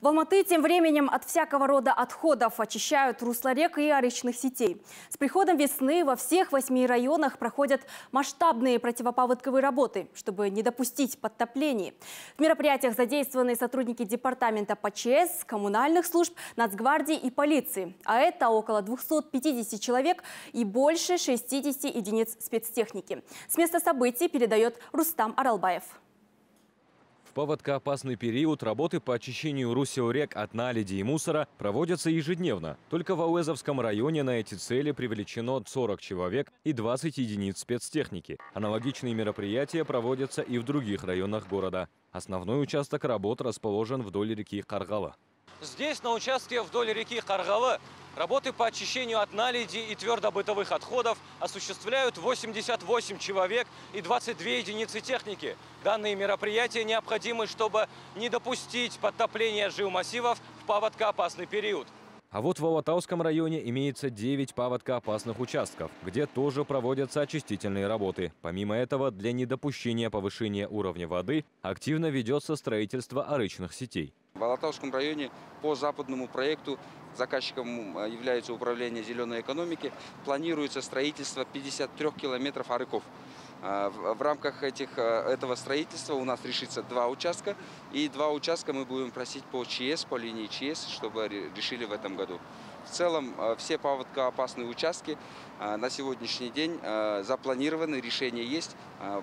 В Алматы тем временем от всякого рода отходов очищают русло рек и арычных сетей. С приходом весны во всех восьми районах проходят масштабные противопаводковые работы, чтобы не допустить подтоплений. В мероприятиях задействованы сотрудники департамента ПЧС, коммунальных служб, Нацгвардии и полиции. А это около 250 человек и больше 60 единиц спецтехники. С места событий передает Рустам Аралбаев. В поводкоопасный период работы по очищению русел рек от наледи и мусора проводятся ежедневно. Только в Ауэзовском районе на эти цели привлечено 40 человек и 20 единиц спецтехники. Аналогичные мероприятия проводятся и в других районах города. Основной участок работ расположен вдоль реки Каргала. Здесь, на участке вдоль реки Каргалы, работы по очищению от наледи и твердобытовых отходов осуществляют 88 человек и 22 единицы техники. Данные мероприятия необходимы, чтобы не допустить подтопления жилмассивов в паводкоопасный период. А вот в Алатауском районе имеется 9 паводкоопасных участков, где тоже проводятся очистительные работы. Помимо этого, для недопущения повышения уровня воды активно ведется строительство арычных сетей. В Алатауском районе по западному проекту заказчиком э, является управление зеленой экономики. Планируется строительство 53 километров арыков. Э, в рамках этих, э, этого строительства у нас решится два участка. И два участка мы будем просить по ЧС, по линии ЧС, чтобы решили в этом году. В целом все паводкоопасные участки на сегодняшний день запланированы, решение есть.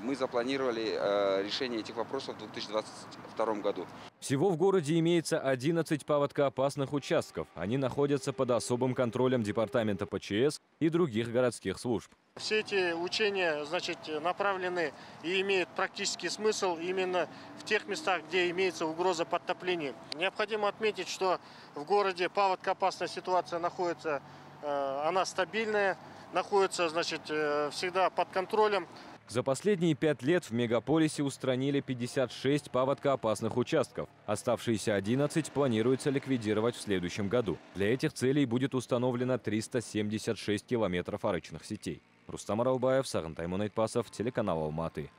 Мы запланировали решение этих вопросов в 2022 году. Всего в городе имеется 11 паводкоопасных участков. Они находятся под особым контролем Департамента ПЧС и других городских служб. Все эти учения значит, направлены и имеют практический смысл именно в тех местах, где имеется угроза подтопления. Необходимо отметить, что в городе паводкоопасная ситуация находится, э, она стабильная, находится значит, э, всегда под контролем. За последние пять лет в мегаполисе устранили 56 паводкоопасных участков. Оставшиеся 11 планируется ликвидировать в следующем году. Для этих целей будет установлено 376 километров арычных сетей. Рустам Аралбаев, Сагантай Мунайтпасов, телеканал Алматы.